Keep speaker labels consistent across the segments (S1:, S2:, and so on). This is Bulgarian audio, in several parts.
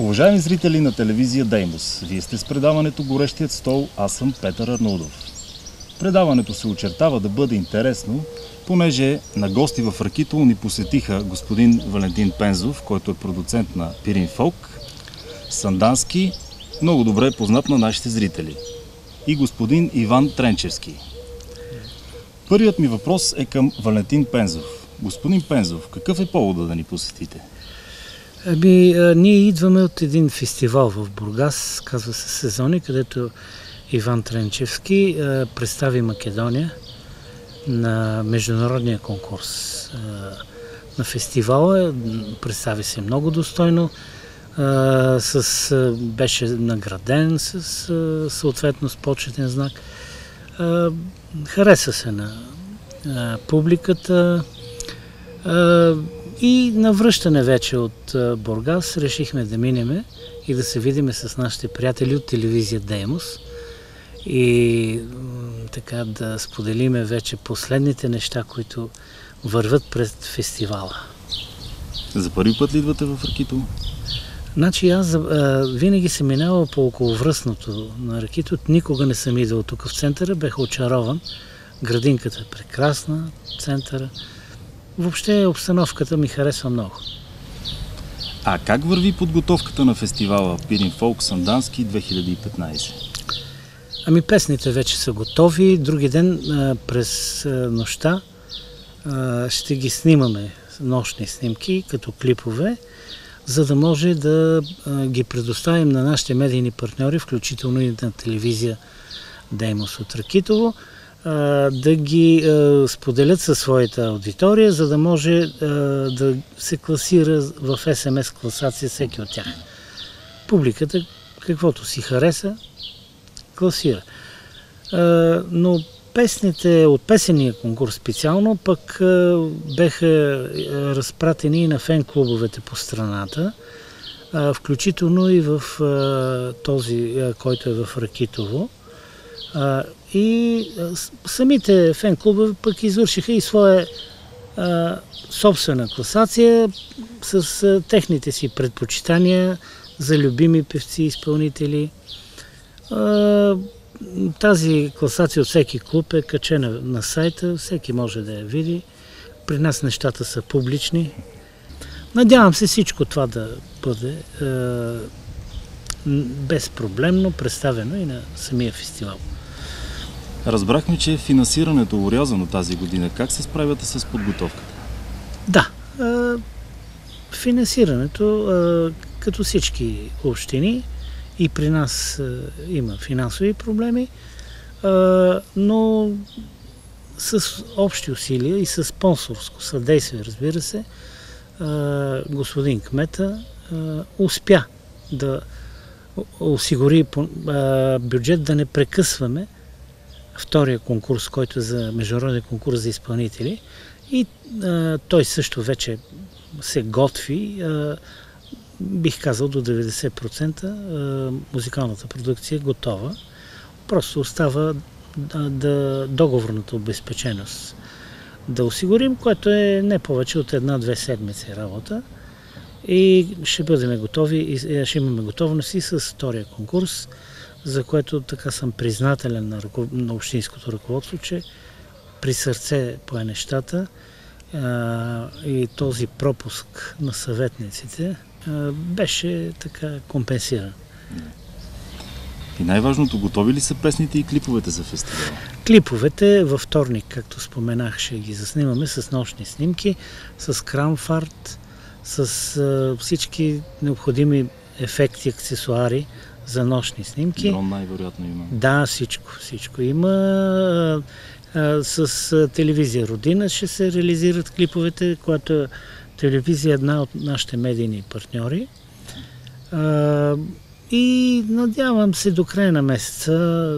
S1: Уважаеми зрители на телевизия Деймос, вие сте с предаването Горещият стол, аз съм Петър Арнудов. Предаването се очертава да бъде интересно, понеже на гости в Ракитово ни посетиха господин Валентин Пензов, който е продуцент на Пирин Фолк, Сандански, много добре познат на нашите зрители, и господин Иван Тренчевски. Първият ми въпрос е към Валентин Пензов. Господин Пензов, какъв е повода да ни посетите?
S2: Ами, а, ние идваме от един фестивал в Бургас, казва се Сезони, където Иван Тренчевски а, представи Македония на международния конкурс а, на фестивала. Представи се много достойно. А, с, а, беше награден с а, съответно с почетен знак. А, хареса се на а, публиката. А, и на връщане вече от Бургас решихме да минеме и да се видиме с нашите приятели от телевизия Деймос и така да споделиме вече последните неща, които върват пред фестивала.
S1: За първи път ли идвате в Ракито?
S2: Значи аз а, винаги съм минавал по околовръстното на Ракито, никога не съм идвал тук в центъра, бех очарован. Градинката е прекрасна, центъра. Въобще обстановката ми харесва много.
S1: А как върви подготовката на фестивала Пирин Фолк Сандански 2015?
S2: Ами песните вече са готови. Други ден през нощта ще ги снимаме, нощни снимки, като клипове, за да може да ги предоставим на нашите медийни партньори, включително и на телевизия Деймос от Ракитово, да ги споделят със своята аудитория, за да може да се класира в СМС класация всеки от тях. Публиката, каквото си хареса, класира. Но песните от песения конкурс специално пък беха разпратени на фен-клубовете по страната, включително и в този, който е в Ракитово. И самите фен клубове пък извършиха и своя собствена класация с техните си предпочитания за любими певци изпълнители. Тази класация от всеки клуб е качена на сайта, всеки може да я види. При нас нещата са публични. Надявам се всичко това да бъде безпроблемно представено и на самия фестивал.
S1: Разбрахме, че финансирането е урязано тази година. Как се справяте с подготовката?
S2: Да, финансирането, като всички общини, и при нас има финансови проблеми, но с общи усилия и с спонсорско съдействие, разбира се, господин Кмета успя да осигури бюджет да не прекъсваме втория конкурс, който е за международен конкурс за изпълнители. И а, той също вече се готви, а, бих казал до 90% а, музикалната продукция е готова. Просто остава да, да, договорната обезпеченост да осигурим, което е не повече от една-две седмици работа. И ще бъдем готови, и ще имаме готовност и с втория конкурс за което така съм признателен на, ръков... на общинското ръководство, че при сърце пое нещата а, и този пропуск на съветниците а, беше така компенсиран.
S1: И най-важното, готови ли са песните и клиповете за фестивала?
S2: Клиповете във вторник, както споменах, ще ги заснимаме с нощни снимки, с крамфарт, с а, всички необходими ефекти, аксесуари, за нощни снимки.
S1: Дрон най-вероятно има.
S2: Да, всичко, всичко има. С телевизия Родина ще се реализират клиповете, която е телевизия една от нашите медийни партньори. И надявам се до края на месеца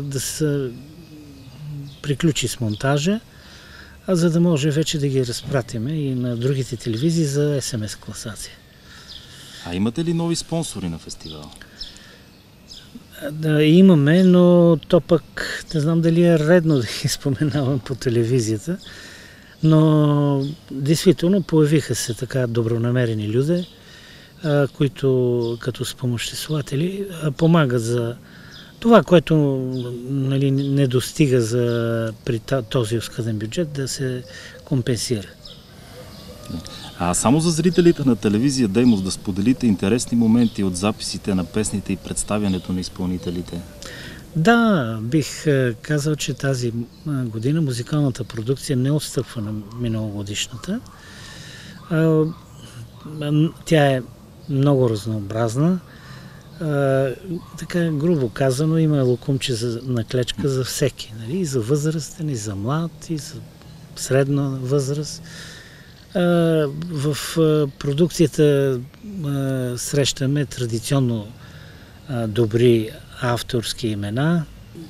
S2: да се приключи с монтажа, а за да може вече да ги разпратиме и на другите телевизии за СМС класация.
S1: А имате ли нови спонсори на фестивала?
S2: Да, имаме, но то пък не знам дали е редно да ги споменавам по телевизията. Но действително появиха се така добронамерени люди. които като спомоществователи помагат за това, което нали, не достига за, при този оскъден бюджет, да се компенсира.
S1: А само за зрителите на телевизия Деймос да споделите интересни моменти от записите на песните и представянето на изпълнителите.
S2: Да, бих казал, че тази година музикалната продукция не отстъпва на миналогодишната. Тя е много разнообразна. така грубо казано, има лукумче на клечка за всеки. Нали? И за възрастен, и за млад, и за средна възраст. В продукцията срещаме традиционно добри авторски имена.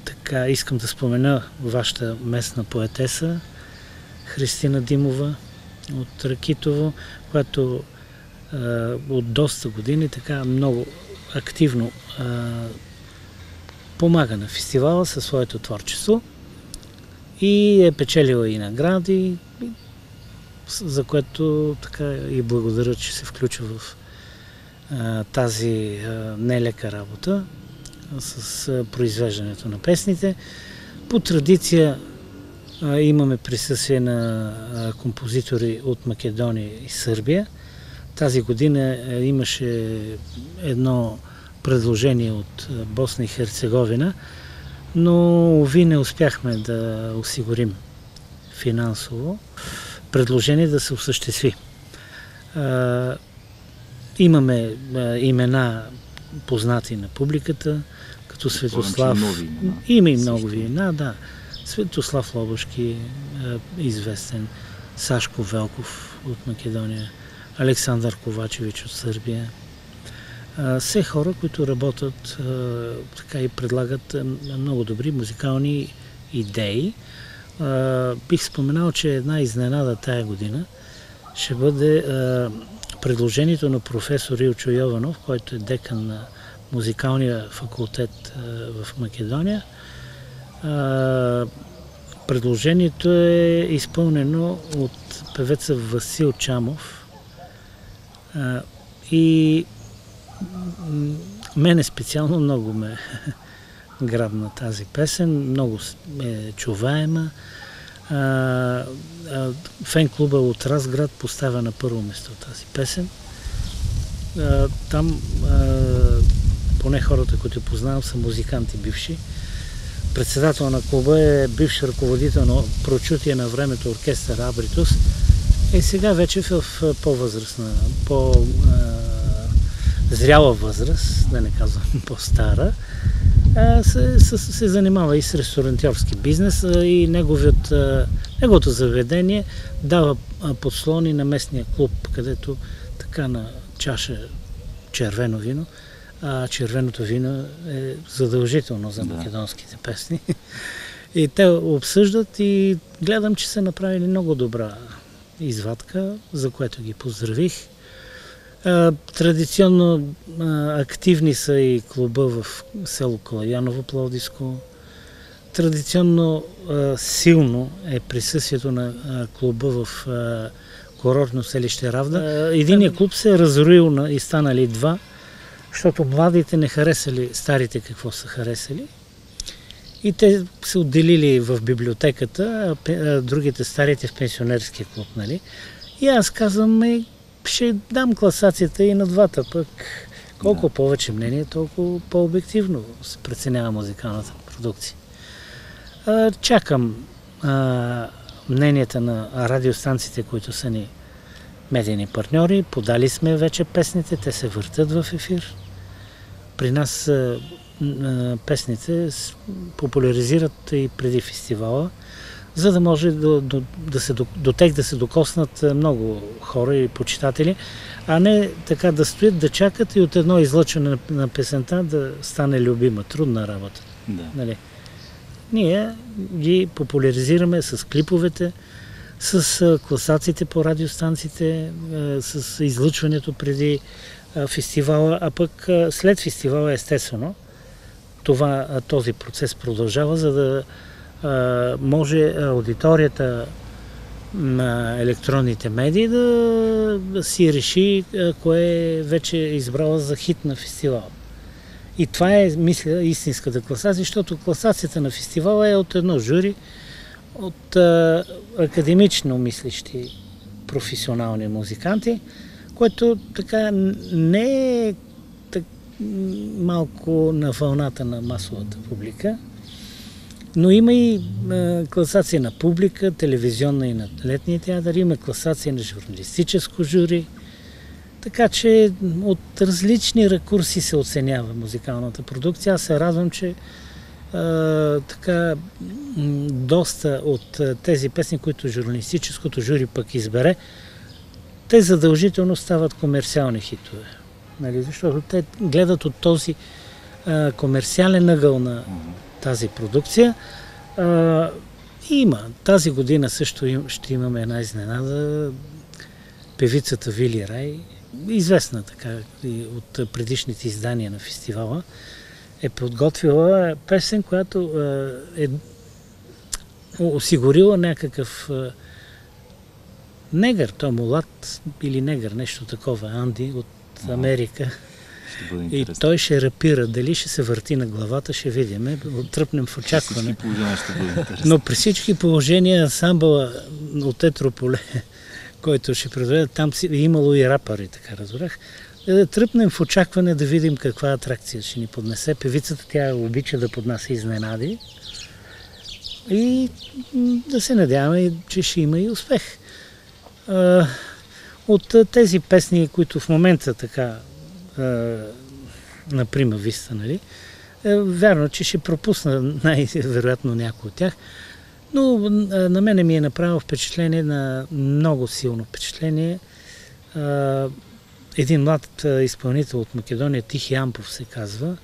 S2: Така искам да спомена вашата местна поетеса Христина Димова от Ракитово, която от доста години така много активно помага на фестивала със своето творчество и е печелила и награди, за което така и благодаря, че се включва в а, тази а, нелека работа с а, произвеждането на песните. По традиция а, имаме присъствие на а, композитори от Македония и Сърбия. Тази година а, имаше едно предложение от Босна и Херцеговина, но ви не успяхме да осигурим финансово предложение да се осъществи. Имаме имена познати на публиката, като Светослав. Има и много имена, да. Светослав Лобошки, известен, Сашко Велков от Македония, Александър Ковачевич от Сърбия. Все хора, които работят така и предлагат много добри музикални идеи, бих споменал, че една изненада тая година ще бъде предложението на професор Илчо Йованов, който е декан на музикалния факултет в Македония. Предложението е изпълнено от певеца Васил Чамов и мене специално много ме грабна тази песен, много е чуваема. фен клуба от Разград поставя на първо место тази песен. А, там, а, поне хората, които познавам, са музиканти бивши. Председател на клуба е бивш ръководител на прочутие на времето оркестър Абритус. И сега вече в по-възрастна, по-зряла възраст, да не казвам по-стара, се, се, се занимава и с ресторантьорски бизнес и неговият, неговото заведение дава подслони на местния клуб, където така на чаша червено вино, а червеното вино е задължително за македонските песни. И те обсъждат и гледам, че са направили много добра извадка, за което ги поздравих. Традиционно активни са и клуба в село Калаяново, Пловдиско. Традиционно силно е присъствието на клуба в курортно селище Равда. Единият клуб се е разруил и станали два, защото младите не харесали старите какво са харесали. И те се отделили в библиотеката, а другите старите в пенсионерския клуб. Нали? И аз казвам, ще дам класацията и на двата пък. Колко да. повече мнение, толкова по-обективно се преценява музикалната продукция. А, чакам а, мненията на радиостанциите, които са ни медийни партньори. Подали сме вече песните, те се въртат в ефир. При нас а, песните популяризират и преди фестивала за да може до, до, да се, до, до да се докоснат е, много хора и почитатели, а не така да стоят, да чакат и от едно излъчване на, на песента да стане любима, трудна работа. Да. Нали? Ние ги популяризираме с клиповете, с е, класациите по радиостанциите, е, с излъчването преди фестивала, а пък след фестивала естествено това, този процес продължава, за да може аудиторията на електронните медии да, си реши кое вече е избрала за хит на фестивала. И това е, мисля, истинската класация, защото класацията на фестивала е от едно жури, от а, академично мислещи професионални музиканти, което така не е так, малко на вълната на масовата публика, но има и а, класация на публика, телевизионна и на летния театър, има класация на журналистическо жури, така че от различни ракурси се оценява музикалната продукция. Аз се радвам, че а, така доста от тези песни, които журналистическото жури пък избере, те задължително стават комерциални хитове. Нали? Защото те гледат от този а, комерциален ъгъл на тази продукция. А, има. Тази година също им, ще имаме една изненада. Певицата Вили Рай, известна така от предишните издания на фестивала, е подготвила песен, която е осигурила някакъв негър, той мулат или негър, нещо такова, Анди от Америка. И той ще рапира. Дали ще се върти на главата, ще видим. Тръпнем в очакване. Но при всички положения ансамбъла от Етрополе, който ще предведе, там си, е имало и рапъри, така разбрах. Е, тръпнем в очакване да видим каква атракция ще ни поднесе. Певицата тя обича да поднася изненади. И да се надяваме, че ще има и успех. От тези песни, които в момента така на прима виста, нали, е вярно, че ще пропусна най-вероятно някой от тях, но на мене ми е направило впечатление, на много силно впечатление. Един млад изпълнител от Македония, Тихи Ампов се казва,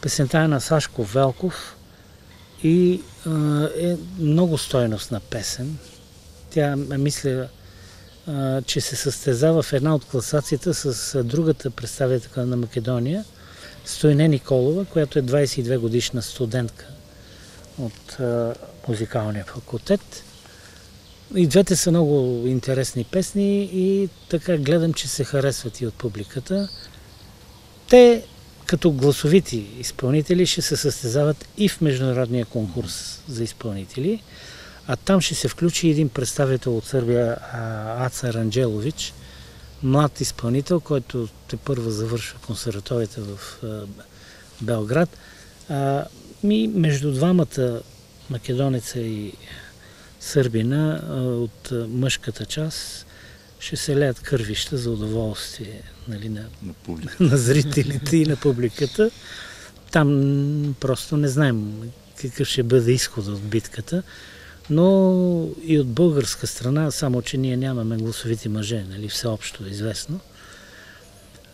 S2: песента е на Сашко Велков и е много стойностна песен. Тя, мисля, че се състезава в една от класацията с другата представителка на Македония, Стойне Николова, която е 22 годишна студентка от музикалния факултет. И двете са много интересни песни и така гледам, че се харесват и от публиката. Те като гласовити изпълнители ще се състезават и в международния конкурс за изпълнители. А там ще се включи един представител от Сърбия, Аца Ранджелович, млад изпълнител, който те първа завършва консерваторията в Белград. Ми между двамата македонеца и сърбина от мъжката част ще се леят кървища за удоволствие нали, на,
S1: на,
S2: на зрителите и на публиката. Там просто не знаем какъв ще бъде изходът от битката но и от българска страна, само че ние нямаме гласовити мъже, нали, всеобщо известно,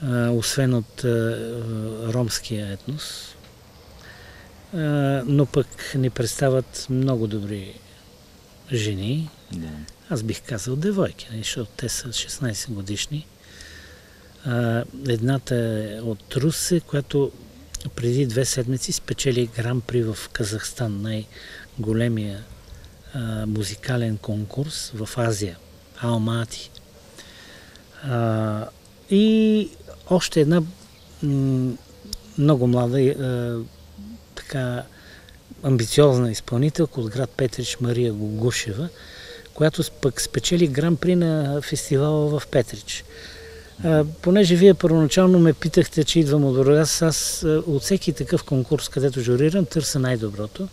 S2: а, освен от а, ромския етнос. А, но пък ни представят много добри жени.
S1: Да.
S2: Аз бих казал девойки, нали, защото те са 16 годишни. А, едната е от Русе, която преди две седмици спечели гран-при в Казахстан, най-големия а, музикален конкурс в Азия, Алмати. А, и още една много млада, а, така амбициозна изпълнителка от град Петрич Мария Гогушева, която пък спечели гран-при на фестивала в Петрич. А, понеже вие първоначално ме питахте, че идвам от Бургас, аз от всеки такъв конкурс, където журирам, търся най-доброто.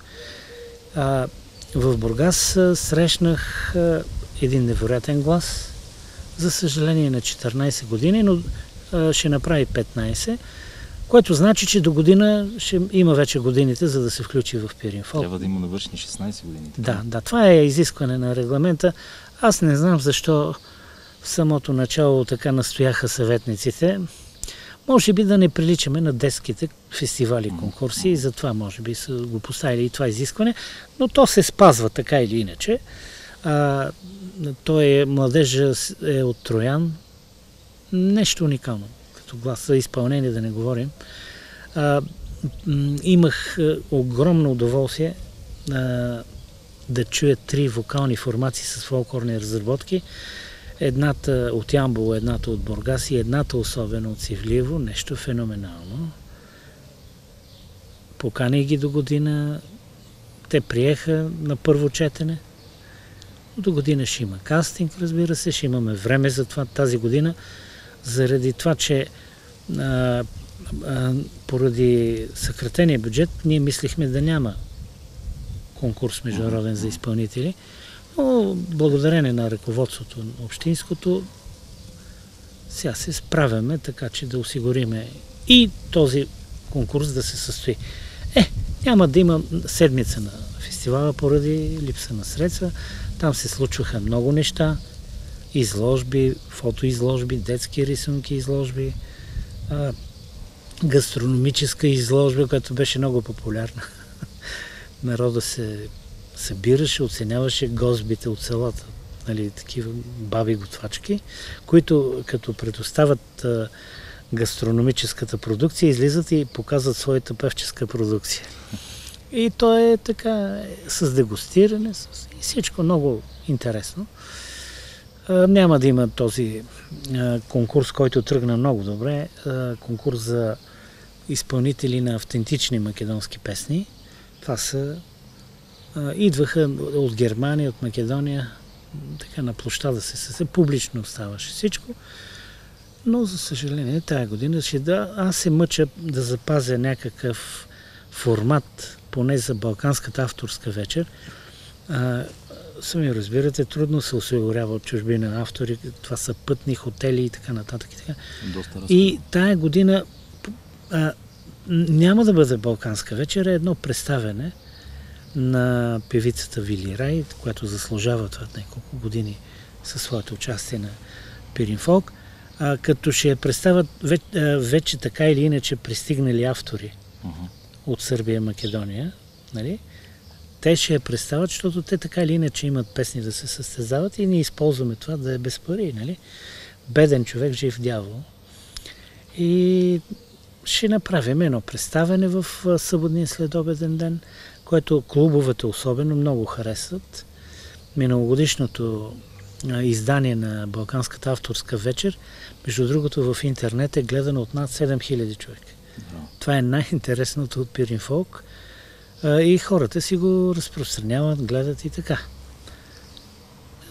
S2: В Бургас срещнах един невероятен глас, за съжаление на 14 години, но ще направи 15, което значи, че до година ще има вече годините, за да се включи в Пирин Фолк.
S1: Трябва да има навършени 16 години.
S2: Да, да, това е изискване на регламента. Аз не знам защо в самото начало така настояха съветниците. Може би да не приличаме на детските фестивали, конкурси и затова може би са го поставили и това изискване, но то се спазва така или иначе. А, той е, младежа е от Троян, нещо уникално, като глас за изпълнение да не говорим. А, имах огромно удоволствие а, да чуят три вокални формации с фолклорни разработки. Едната от Ямбол, едната от Бургас и едната особено от Сивливо. Нещо феноменално. Покани ги до година. Те приеха на първо четене. До година ще има кастинг, разбира се, ще имаме време за това тази година, заради това, че а, а, поради съкратения бюджет ние мислихме да няма конкурс международен за изпълнители, но благодарение на ръководството на общинското сега се справяме така, че да осигуриме и този конкурс да се състои. Е, няма да има седмица на фестивала поради липса на средства. Там се случваха много неща. Изложби, фотоизложби, детски рисунки изложби, а, гастрономическа изложба, която беше много популярна. Народа се събираше, оценяваше гозбите от селата. Нали, такива баби готвачки, които като предоставят а, гастрономическата продукция, излизат и показват своята певческа продукция. И то е така, с дегустиране, с, и всичко много интересно. А, няма да има този а, конкурс, който тръгна много добре, а, конкурс за изпълнители на автентични македонски песни. Това са идваха от Германия, от Македония, така на площада се се публично ставаше всичко. Но, за съжаление, тая година ще да, аз се мъча да запазя някакъв формат, поне за Балканската авторска вечер. А, сами разбирате, трудно се осигурява от чужбина автори, това са пътни хотели и така нататък. И, така. и тая година а, няма да бъде Балканска вечер, е едно представене на певицата Вили Рай, която заслужава това няколко години със своето участие на Пирин Фолк, а, като ще я представят вече, вече така или иначе пристигнали автори uh-huh. от Сърбия и Македония, нали? те ще я представят, защото те така или иначе имат песни да се състезават и ние използваме това да е без пари, нали? Беден човек, жив дявол. И ще направим едно представене в съботния следобеден ден, което клубовете особено много харесват. Миналогодишното издание на Балканската авторска вечер, между другото в интернет е гледано от над 7000 човека. Това е най-интересното от Пирин Фолк и хората си го разпространяват, гледат и така.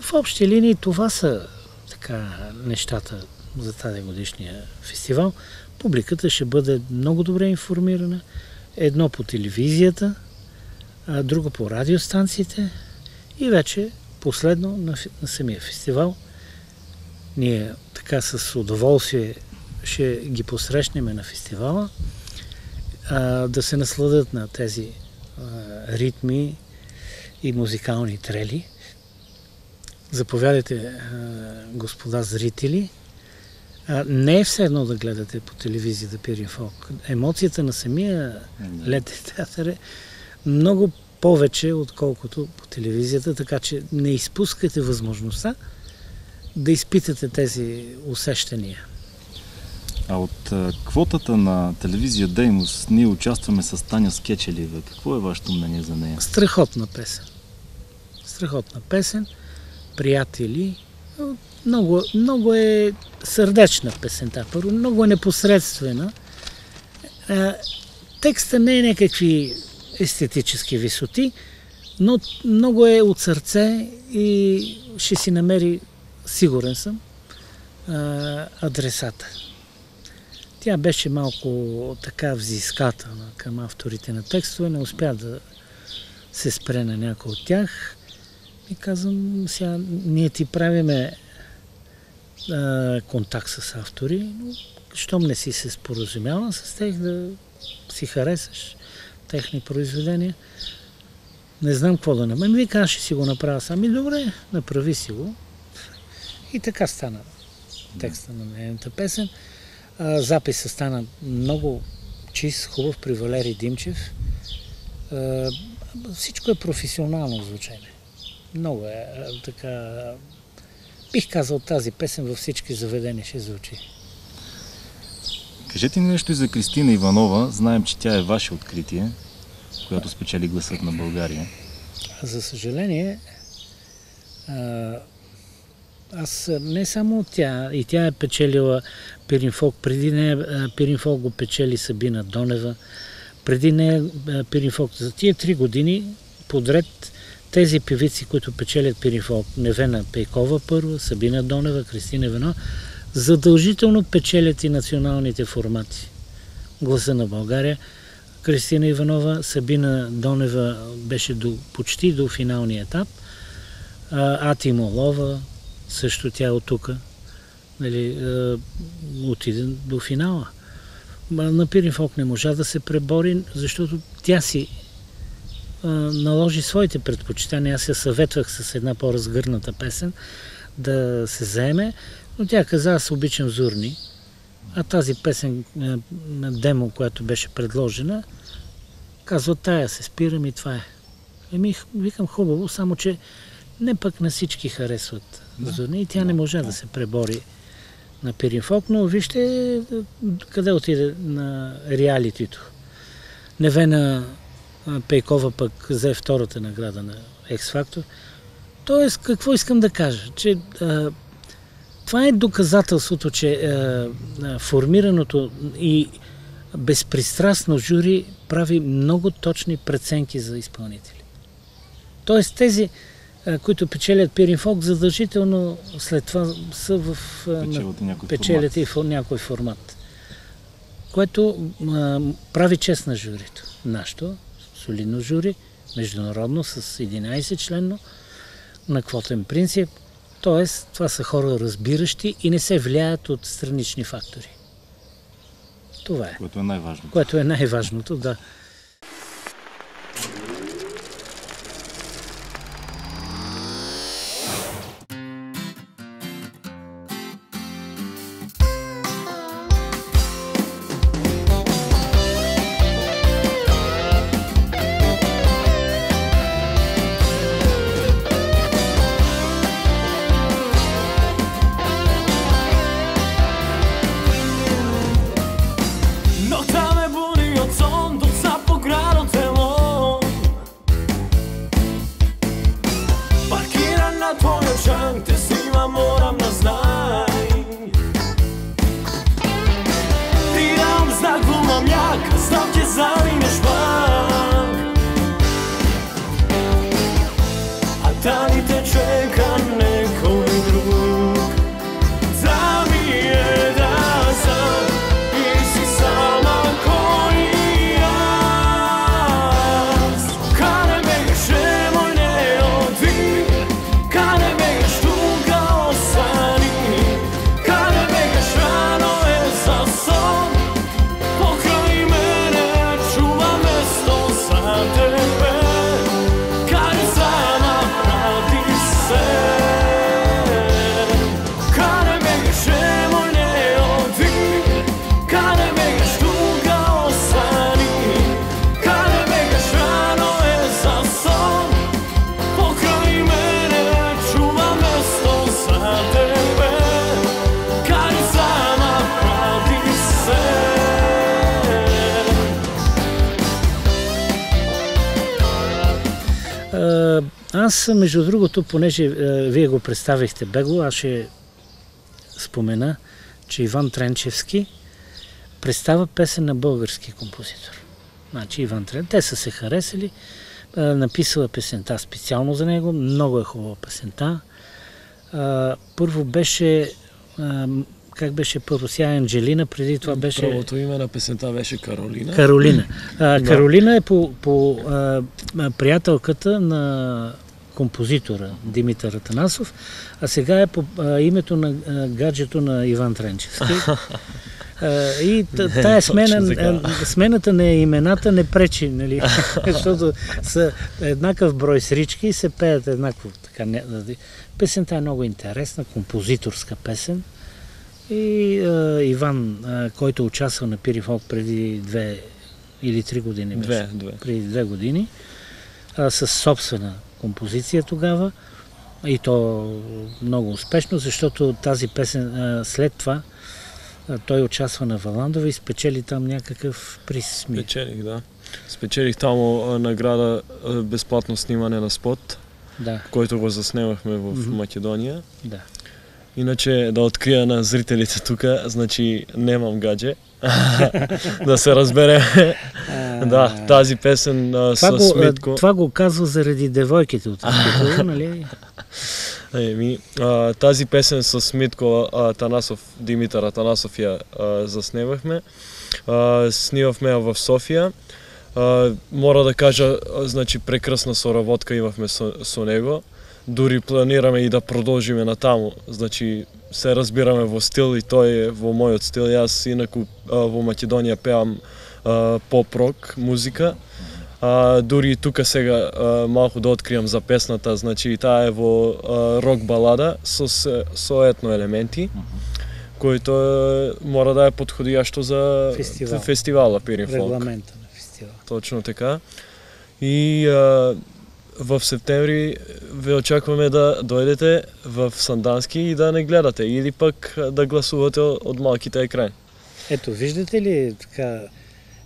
S2: В общи линии това са така нещата за тази годишния фестивал. Публиката ще бъде много добре информирана. Едно по телевизията, друго по радиостанциите и вече последно на, на самия фестивал. Ние така с удоволствие ще ги посрещнем на фестивала, а, да се насладат на тези а, ритми и музикални трели. Заповядайте, а, господа зрители, не е все едно да гледате по телевизията Пирин Фолк. Емоцията на самия летен театър е много повече, отколкото по телевизията, така че не изпускайте възможността да изпитате тези усещания.
S1: А от квотата на телевизия Деймос ние участваме с Таня Скечелива. Какво е вашето мнение за нея?
S2: Страхотна песен. Страхотна песен. Приятели. Много, много е сърдечна песента. Първо, много е непосредствена. Текста не е някакви естетически висоти, но много е от сърце и ще си намери, сигурен съм, адресата. Тя беше малко така взискателна към авторите на текстове, не успя да се спре на някой от тях. И казвам, сега ние ти правиме а, контакт с автори, но щом не си се споразумява с тях да си харесаш техни произведения, не знам какво да направя. Ми вика, ще си го направя сами. Добре, направи си го. И така стана текста на нейната песен. Записът стана много чист, хубав при Валерий Димчев. Всичко е професионално звучение. Много е така бих казал тази песен във всички заведения ще звучи.
S1: Кажете ни нещо и за Кристина Иванова. Знаем, че тя е ваше откритие, която спечели гласът на България.
S2: За съжаление, аз не само тя, и тя е печелила Пиринфок, преди нея Пиринфок го печели Сабина Донева, преди нея Пиринфок. За тия три години подред тези певици, които печелят Пиринфок, Невена Пейкова първа, Сабина Донева, Кристина Вено, задължително печелят и националните формати. Гласа на България. Кристина Иванова, Сабина Донева беше до, почти до финалния етап. Ати Молова, също тя от тук, нали, отиде до финала. На Пиринфок не можа да се пребори, защото тя си наложи своите предпочитания. Аз я съветвах с една по-разгърната песен да се заеме, но тя каза, аз обичам Зурни. А тази песен, на демо, която беше предложена, казва, тая се спирам и това е. Еми, викам хубаво, само че не пък на всички харесват да. Зурни и тя не може да се пребори на Пиринфок, но вижте къде отиде на реалитито. Невена Пейкова пък взе втората награда на X-Factor. Тоест, какво искам да кажа? Че а, това е доказателството, че а, формираното и безпристрастно жури прави много точни преценки за изпълнители. Тоест тези, а, които печелят Пиринфок, задължително след това са в
S1: печелят
S2: и в някой формат. Което а, прави чест на журито. Нашето солидно жури, международно с 11 членно, на квотен принцип. Тоест, това са хора разбиращи и не се влияят от странични фактори. Това е.
S1: Което е най-важното.
S2: Което е най-важното, да. Аз, между другото, понеже е, вие го представихте бегло, аз ще спомена, че Иван Тренчевски представа песен на български композитор. Значи Иван Трен, те са се харесали, е, написала песента специално за него, много е хубава песента. Е, първо беше е, как беше първо ся Анджелина, преди това беше...
S3: Първото име на песента беше Каролина.
S2: Каролина. А, Каролина е по, по а, приятелката на композитора Димитър Атанасов, а сега е по а, името на а, гаджето на Иван Тренчевски. И тая смена, смената на имената не пречи, нали? защото са еднакъв брой срички и се пеят еднакво. Така, не, песента е много интересна, композиторска песен. И а, Иван, а, който участва на Пирифок преди две или три години,
S3: беше, две, две.
S2: преди две години, а, с собствена композиция тогава и то много успешно, защото тази песен след това той участва на Валандова и спечели там някакъв приз.
S3: Спечелих, да. Спечелих там награда безплатно снимане на спот,
S2: Да,
S3: който го заснемахме в
S2: Мгм.
S3: Македония.
S2: да.
S3: Иначе да открия на зрителите тук, значи нямам гадже. Да се разбере.
S2: А,
S3: да, тази песен а,
S2: това,
S3: с
S2: го, а,
S3: Митко.
S2: това го казва заради девойките от Анкето, нали?
S3: Еми, а, тази песен с Митко Атанасов, Димитър Атанасов я а, заснемахме. А, снимахме я в София. А, мора да кажа, а, значи прекрасна соработка имахме со, со него. Дури планираме и да продолжиме натаму. Значи се разбираме во стил и тој е во мојот стил. Јас инаку во Македонија пеам поп-рок музика. А, дури и тука сега а, малку да откриам за песната, значи таа е во а, рок балада со, со етно елементи, којто е, мора да е подходијашто за
S2: Фестивал.
S3: фестивала Пирин.
S2: Регламента на фестивал.
S3: Точно така. И а, в септември ве очакваме да дојдете в Сандански и да не гледате или пък а, да гласувате од малките екрани.
S2: Ето, виждате ли така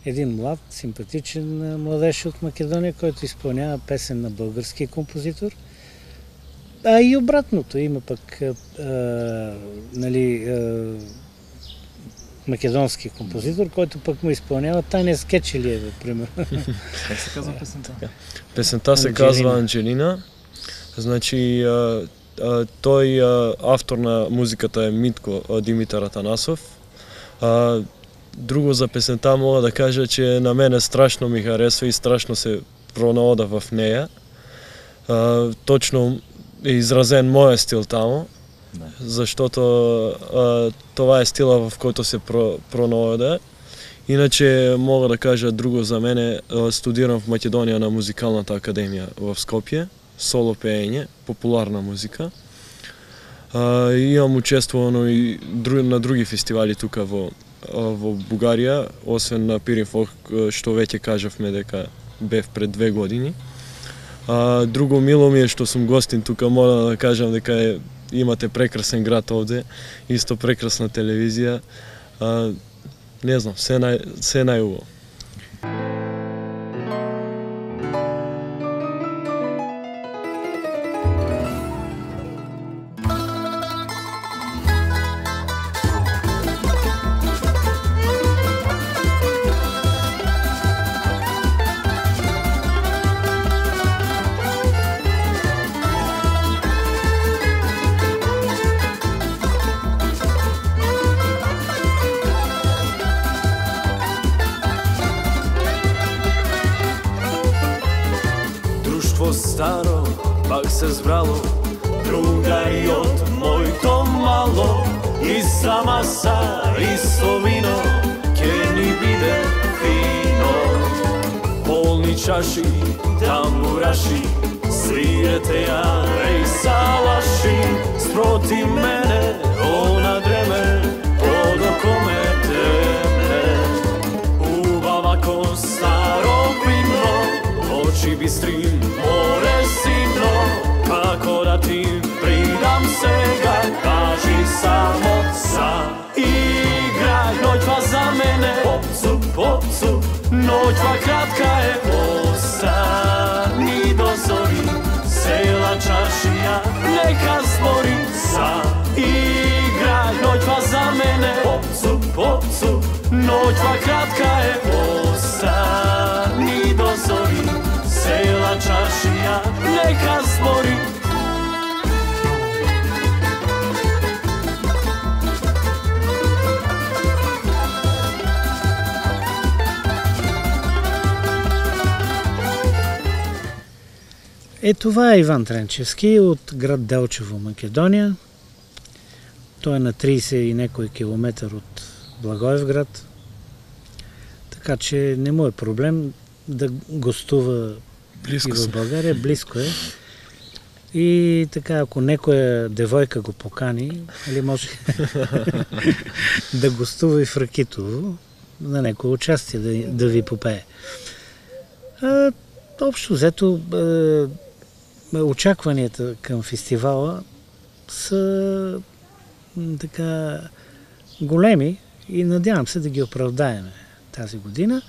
S2: един млад, симпатичен а, младеж от Македония, който изпълнява песен на български композитор. А и обратното, има пък а, нали, а, македонски композитор, който пък му изпълнява Таня Скечелиева, примерно.
S1: Как се казва песента?
S3: Песента се
S2: Анджелина.
S3: казва Анджелина. Значи а, а, той а, автор на музиката е Митко а, Димитър Атанасов. А, друго за песента мога да кажа, че на мене страшно ми харесва и страшно се пронаода в нея. А, точно е изразен моя стил тамо, Защото а, това е стила в който се про, пронаода. Иначе мога да кажа друго за мене. Студирам в Македония на музикалната академия в Скопje, соло пеење, популарна музика. А, имам учествувано и дру, на други фестивали тука во, а, во Бугарија, освен на Пирин Фолк, а, што веќе кажавме дека бев пред две години. А, друго мило ми е што сум гостин тука, мора да кажам дека е, имате прекрасен град овде, исто прекрасна телевизија. Не знам, се нај, се најубаво.
S4: tamburaši, tamburaši, svijete ja i salaši, sproti mene, ona dreme, ono pod okome teme. Ubava ko staro vino, oči bistrim, more sino, kako da ti pridam sega, kaži samo sa. Igraj, noć vas za mene, popcu, popcu, Noć va kratka je Попцу Ноќва кратка е Остани до зори Села чашија Нека збори Е,
S2: това е Иван Тренчевски от град Делчево, Македония. Той е на 30 и некой километър от Благоевград. Така че не му е проблем да гостува
S3: Близко
S2: и в. България, близко е. И така, ако некоя девойка го покани, или може да гостува и в Ракитово, на некое участие да, да ви попее. А, общо взето, е, очакванията към фестивала са така големи и надявам се да ги оправдаеме тази година.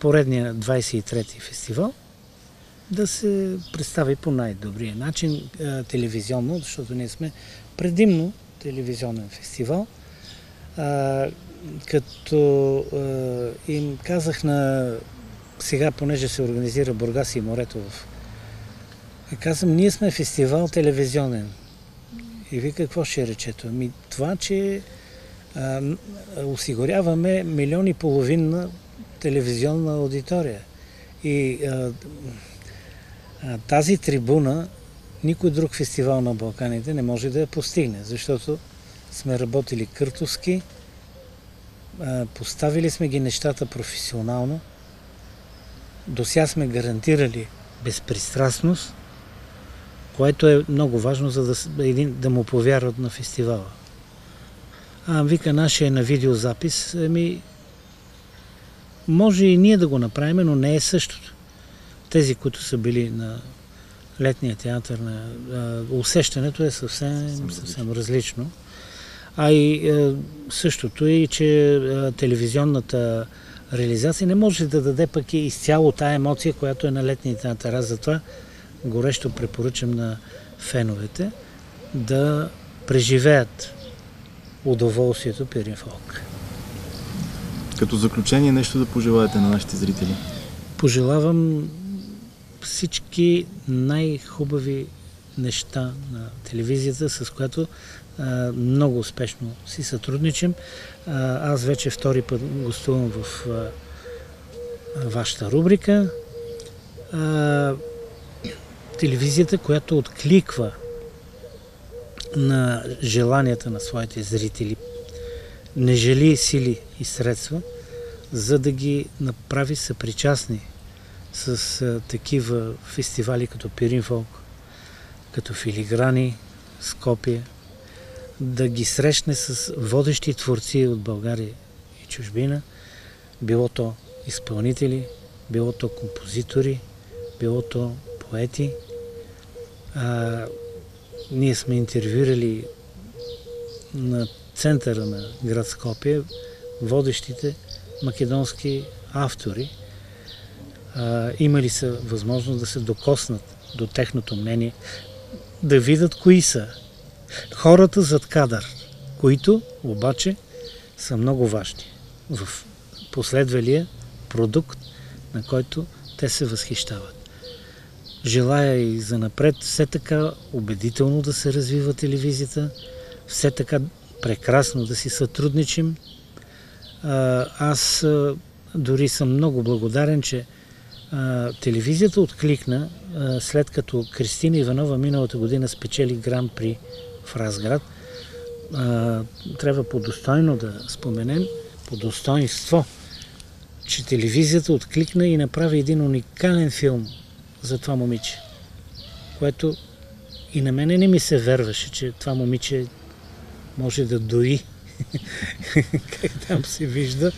S2: поредния 23-ти фестивал да се представи по най-добрия начин телевизионно, защото ние сме предимно телевизионен фестивал. Като им казах на сега, понеже се организира Бургас и морето в казвам, ние сме фестивал телевизионен. И ви какво ще речето? Ами това, че осигуряваме милион и половина телевизионна аудитория. И а, а, тази трибуна никой друг фестивал на Балканите не може да я постигне, защото сме работили къртовски, а, поставили сме ги нещата професионално, дося сме гарантирали безпристрастност, което е много важно, за да, един, да му повярват на фестивала. А вика, нашия е на видеозапис, ами може и ние да го направим, но не е същото. Тези, които са били на летния театър, на, а, усещането е съвсем, съвсем различно. А и а, същото е, че а, телевизионната реализация не може да даде пък и изцяло тая емоция, която е на летния театър. Аз затова горещо препоръчам на феновете да преживеят удоволствието Пирин Фолк.
S1: Като заключение нещо да пожелаете на нашите зрители?
S2: Пожелавам всички най-хубави неща на телевизията, с която а, много успешно си сътрудничим. А, аз вече втори път гостувам в а, вашата рубрика. Телевизията, която откликва на желанията на своите зрители, не жали сили и средства, за да ги направи съпричастни с такива фестивали като Пирин Фолк, като Филиграни, Скопие, да ги срещне с водещи творци от България и чужбина, било то изпълнители, било то композитори, било то поети, ние сме интервюирали на центъра на град Скопие водещите македонски автори. А, имали са възможност да се докоснат до техното мнение, да видят кои са хората зад кадър, които обаче са много важни в последвалия продукт, на който те се възхищават. Желая и за напред все така убедително да се развива телевизията, все така прекрасно да си сътрудничим. Аз дори съм много благодарен, че телевизията откликна след като Кристина Иванова миналата година спечели Гран При в Разград. Трябва по-достойно да споменем, по достоинство, че телевизията откликна и направи един уникален филм за това момиче. Което и на мене не ми се верваше, че това момиче може да дои. как там се вижда.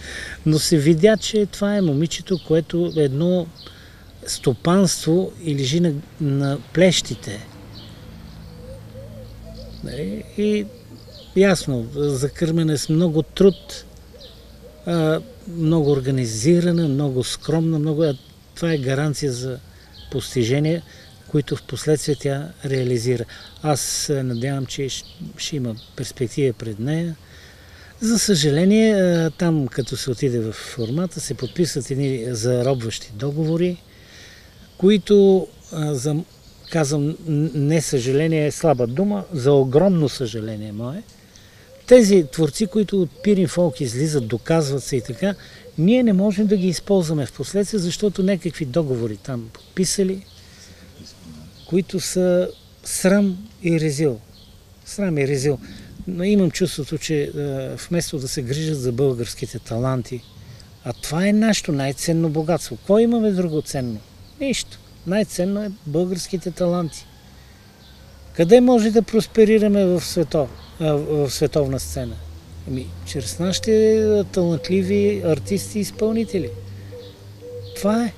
S2: Но се видя, че това е момичето, което едно стопанство и лежи на, на плещите. Нали? И ясно, закърмене с много труд, много организирана, много скромна, много... Това е гаранция за постижения, които в последствие тя реализира. Аз надявам, че ще има перспектива пред нея. За съжаление, там като се отиде в формата, се подписват едни заробващи договори, които, за, казвам, не съжаление е слаба дума, за огромно съжаление мое, тези творци, които от Пирин Фолк излизат, доказват се и така, ние не можем да ги използваме в последствие, защото някакви договори там подписали, които са срам и резил. Срам и резил. Но имам чувството, че вместо да се грижат за българските таланти, а това е нашето най-ценно богатство. Кой имаме друго ценно? Нищо. Най-ценно е българските таланти. Къде може да просперираме в, свето, в световна сцена? Ами, чрез нашите талантливи артисти и изпълнители. Това е.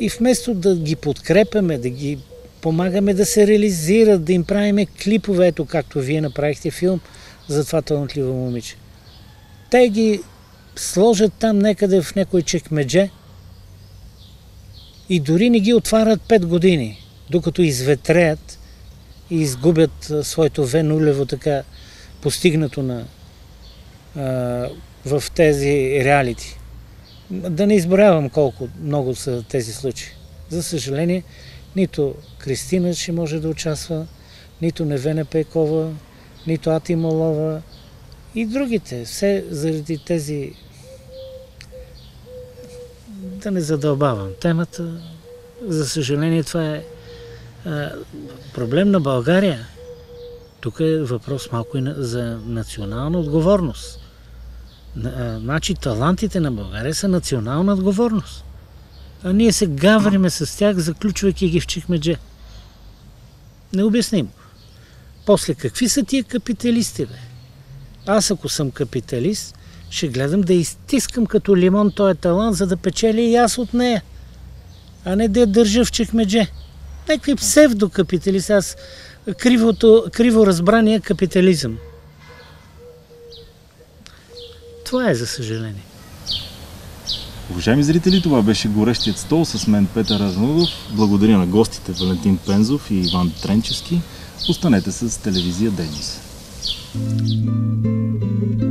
S2: И вместо да ги подкрепяме, да ги помагаме да се реализират, да им правиме клипове, както вие направихте филм за това талантливо момиче. Те ги сложат там некъде в някой чекмедже и дори не ги отварят 5 години, докато изветреят и изгубят своето В нулево така постигнато на, в тези реалити. Да не изборявам колко много са тези случаи. За съжаление, нито Кристина ще може да участва, нито Невена Пейкова, нито Ати Молова и другите. Все заради тези... Да не задълбавам темата. За съжаление, това е проблем на България. Тук е въпрос малко и за национална отговорност. Значи талантите на България са национална отговорност. А ние се гавриме с тях, заключвайки ги в чехмедже. Необяснимо. После, какви са тия капиталисти, бе? Аз, ако съм капиталист, ще гледам да изтискам като лимон този талант, за да печеля и аз от нея. А не да я държа в чехмедже. Някакви псевдокапиталисти. Аз кривото, криво разбрания капитализъм. Това е за съжаление.
S1: Уважаеми зрители, това беше горещият стол с мен Петър Арнудов. Благодаря на гостите Валентин Пензов и Иван Тренчески. Останете с телевизия Денис. thank you